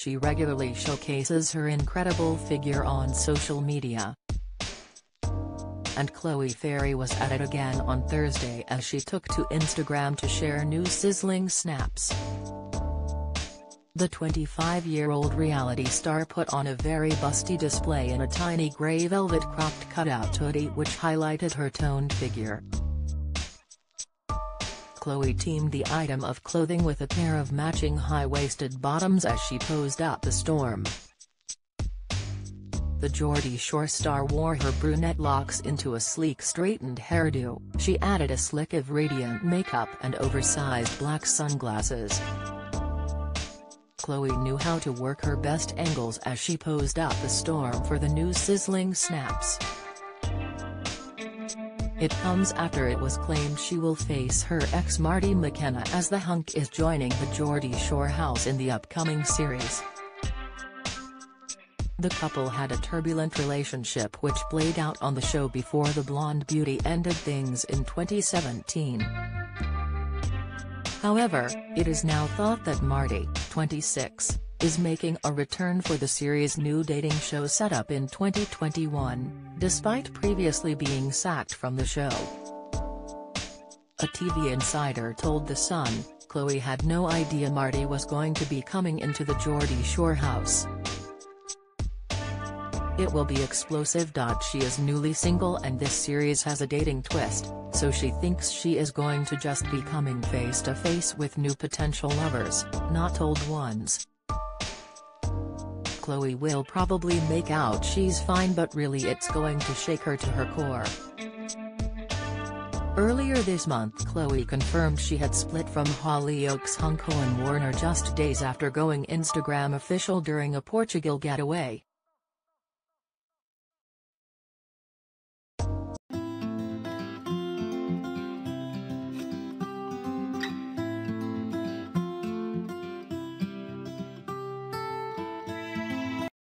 she regularly showcases her incredible figure on social media. And Chloe Ferry was at it again on Thursday as she took to Instagram to share new sizzling snaps. The 25-year-old reality star put on a very busty display in a tiny grey velvet cropped cutout hoodie which highlighted her toned figure. Chloe teamed the item of clothing with a pair of matching high-waisted bottoms as she posed up the storm. The Geordie Shore star wore her brunette locks into a sleek straightened hairdo, she added a slick of radiant makeup and oversized black sunglasses. Chloe knew how to work her best angles as she posed up the storm for the new sizzling snaps. It comes after it was claimed she will face her ex Marty McKenna as the hunk is joining the Geordie Shore house in the upcoming series. The couple had a turbulent relationship which played out on the show before the blonde beauty ended things in 2017. However, it is now thought that Marty, 26, is making a return for the series' new dating show setup in 2021, despite previously being sacked from the show. A TV insider told The Sun, Chloe had no idea Marty was going to be coming into the Geordie Shore house. It will be explosive. She is newly single and this series has a dating twist, so she thinks she is going to just be coming face to face with new potential lovers, not old ones. Chloe will probably make out she's fine but really it's going to shake her to her core. Earlier this month Chloe confirmed she had split from Hollyoaks hunk Owen Warner just days after going Instagram official during a Portugal getaway.